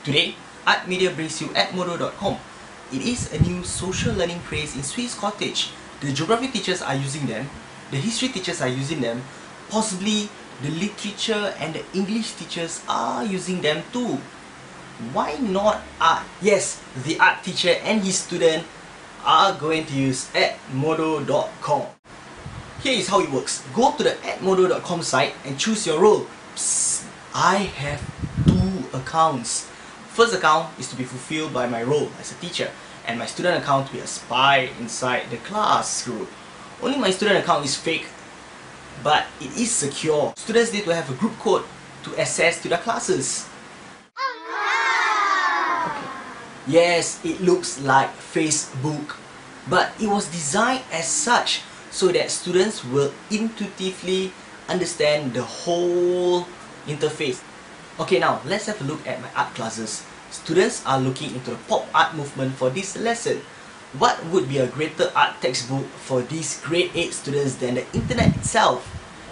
Today, Art Media brings you Edmodo.com. It is a new social learning craze in Swiss Cottage. The geography teachers are using them, the history teachers are using them, possibly the literature and the English teachers are using them too. Why not art? Yes, the art teacher and his student are going to use edmodo.com. Here is how it works. Go to the edmodo.com site and choose your role. Psst, I have two accounts. First account is to be fulfilled by my role as a teacher and my student account to be a spy inside the class group. Only my student account is fake but it is secure. Students need to have a group code to access to their classes. Okay. Yes, it looks like Facebook, but it was designed as such so that students will intuitively understand the whole interface. Okay now, let's have a look at my art classes. Students are looking into the pop art movement for this lesson. What would be a greater art textbook for these grade 8 students than the internet itself?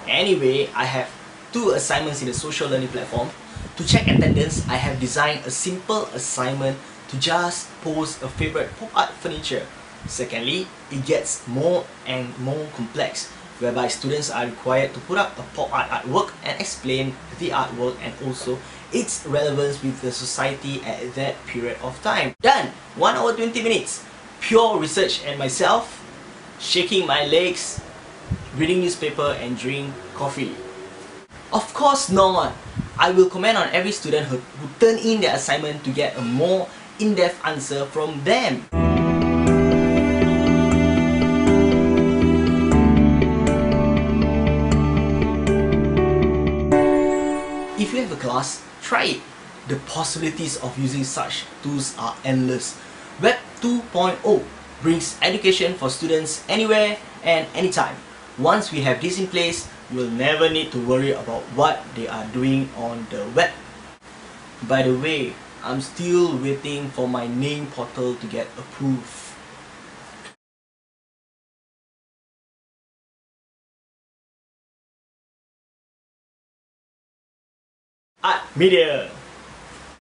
Anyway, I have two assignments in the social learning platform. To check attendance, I have designed a simple assignment to just post a favorite pop art furniture. Secondly, it gets more and more complex, whereby students are required to put up a pop art artwork and explain the artwork and also its relevance with the society at that period of time. Done! 1 hour 20 minutes. Pure research and myself, shaking my legs, reading newspaper and drink coffee. Of course not! I will comment on every student who, who turn in their assignment to get a more in-depth answer from them. If you have a class, try it. The possibilities of using such tools are endless. Web 2.0 brings education for students anywhere and anytime. Once we have this in place, you will never need to worry about what they are doing on the web. By the way, I'm still waiting for my name portal to get approved. Art Media